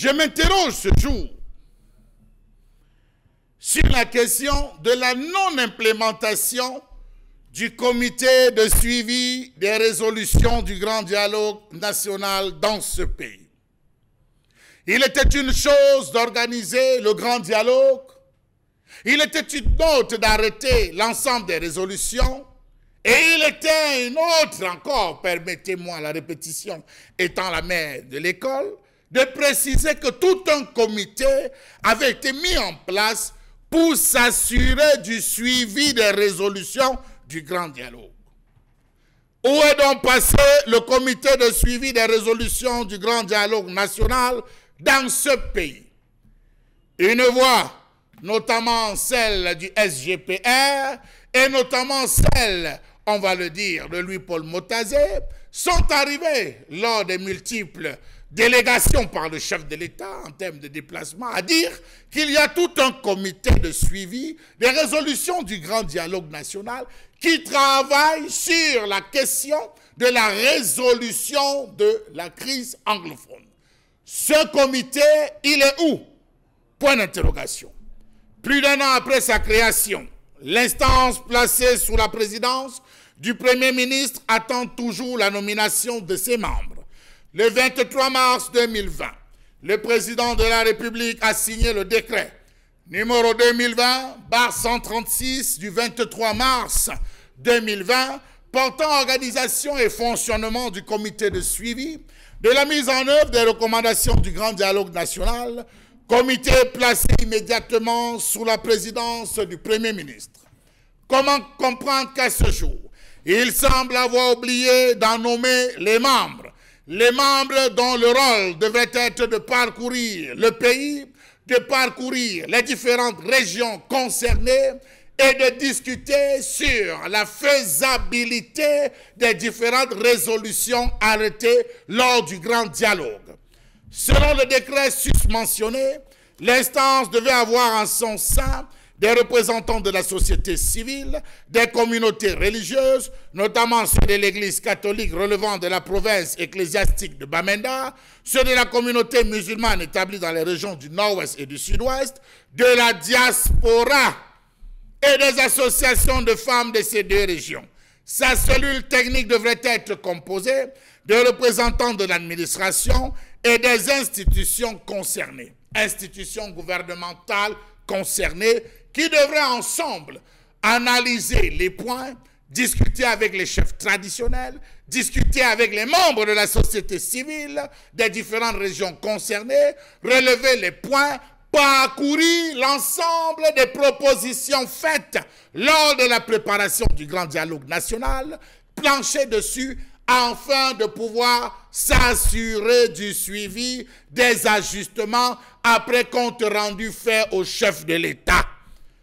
je m'interroge ce jour sur la question de la non-implémentation du comité de suivi des résolutions du grand dialogue national dans ce pays. Il était une chose d'organiser le grand dialogue, il était une autre d'arrêter l'ensemble des résolutions, et il était une autre encore, permettez-moi la répétition, étant la mère de l'école, de préciser que tout un comité avait été mis en place pour s'assurer du suivi des résolutions du grand dialogue. Où est donc passé le comité de suivi des résolutions du grand dialogue national dans ce pays? Une voix, notamment celle du SGPR et notamment celle, on va le dire, de Louis-Paul Motazé, sont arrivées lors des multiples délégation par le chef de l'État en termes de déplacement à dire qu'il y a tout un comité de suivi des résolutions du grand dialogue national qui travaille sur la question de la résolution de la crise anglophone. Ce comité, il est où? Point d'interrogation. Plus d'un an après sa création, l'instance placée sous la présidence du Premier ministre attend toujours la nomination de ses membres. Le 23 mars 2020, le président de la République a signé le décret numéro 2020, barre 136 du 23 mars 2020, portant organisation et fonctionnement du comité de suivi de la mise en œuvre des recommandations du Grand Dialogue national, comité placé immédiatement sous la présidence du Premier ministre. Comment comprendre qu'à ce jour, il semble avoir oublié d'en nommer les membres? Les membres dont le rôle devrait être de parcourir le pays, de parcourir les différentes régions concernées et de discuter sur la faisabilité des différentes résolutions arrêtées lors du grand dialogue. Selon le décret susmentionné, l'instance devait avoir en son sein des représentants de la société civile, des communautés religieuses, notamment ceux de l'Église catholique relevant de la province ecclésiastique de Bamenda, ceux de la communauté musulmane établie dans les régions du nord-ouest et du sud-ouest, de la diaspora et des associations de femmes de ces deux régions. Sa cellule technique devrait être composée de représentants de l'administration et des institutions concernées, institutions gouvernementales concernées qui devraient ensemble analyser les points, discuter avec les chefs traditionnels, discuter avec les membres de la société civile des différentes régions concernées, relever les points, parcourir l'ensemble des propositions faites lors de la préparation du grand dialogue national, plancher dessus afin de pouvoir s'assurer du suivi des ajustements après compte rendu fait au chef de l'État.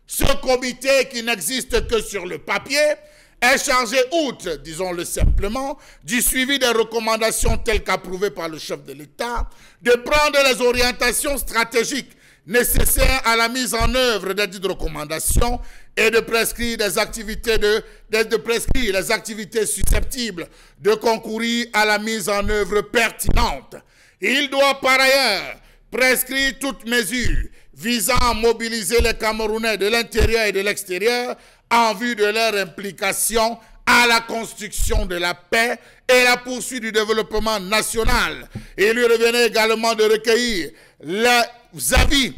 Ce comité qui n'existe que sur le papier est chargé, outre, disons-le simplement, du suivi des recommandations telles qu'approuvées par le chef de l'État, de prendre les orientations stratégiques nécessaires à la mise en œuvre des dites recommandations et de prescrire des activités les activités susceptibles de concourir à la mise en œuvre pertinente. Il doit par ailleurs prescrire toute mesure visant à mobiliser les Camerounais de l'intérieur et de l'extérieur en vue de leur implication à la construction de la paix et la poursuite du développement national. Il lui revenait également de recueillir les avis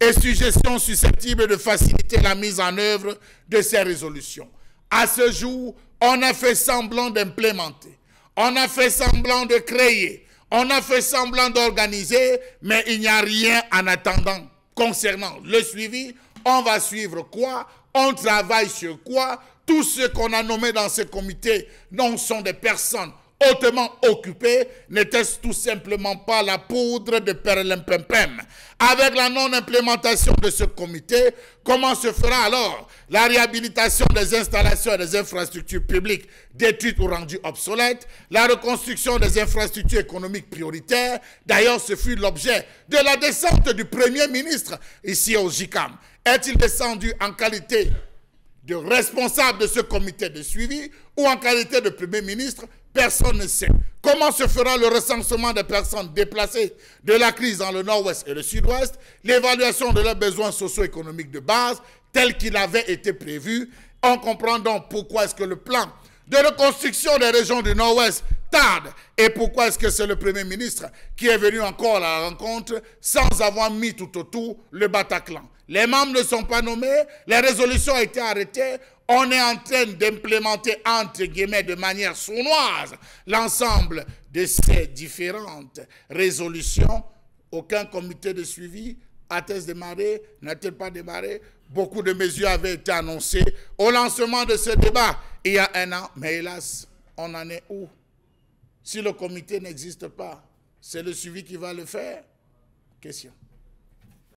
et suggestions susceptibles de faciliter la mise en œuvre de ces résolutions. À ce jour, on a fait semblant d'implémenter, on a fait semblant de créer, on a fait semblant d'organiser, mais il n'y a rien en attendant concernant le suivi, on va suivre quoi, on travaille sur quoi, tous ceux qu'on a nommés dans ce comité non sont des personnes hautement occupées, n'était-ce tout simplement pas la poudre de perlimpempem Avec la non-implémentation de ce comité, comment se fera alors la réhabilitation des installations et des infrastructures publiques détruites ou rendues obsolètes, la reconstruction des infrastructures économiques prioritaires? D'ailleurs, ce fut l'objet de la descente du Premier ministre ici au JICAM. Est-il descendu en qualité de responsable de ce comité de suivi ou en qualité de Premier ministre, personne ne sait. Comment se fera le recensement des personnes déplacées de la crise dans le nord-ouest et le sud-ouest, l'évaluation de leurs besoins socio-économiques de base tel qu'il avait été prévu. On comprend donc pourquoi est-ce que le plan de reconstruction des régions du nord-ouest tarde et pourquoi est-ce que c'est le Premier ministre qui est venu encore à la rencontre sans avoir mis tout autour le Bataclan. Les membres ne sont pas nommés, les résolutions ont été arrêtées, on est en train d'implémenter, entre guillemets, de manière sournoise, l'ensemble de ces différentes résolutions. Aucun comité de suivi a-t-il démarré N'a-t-il pas démarré? Beaucoup de mesures avaient été annoncées au lancement de ce débat il y a un an, mais hélas, on en est où? Si le comité n'existe pas, c'est le suivi qui va le faire? Question.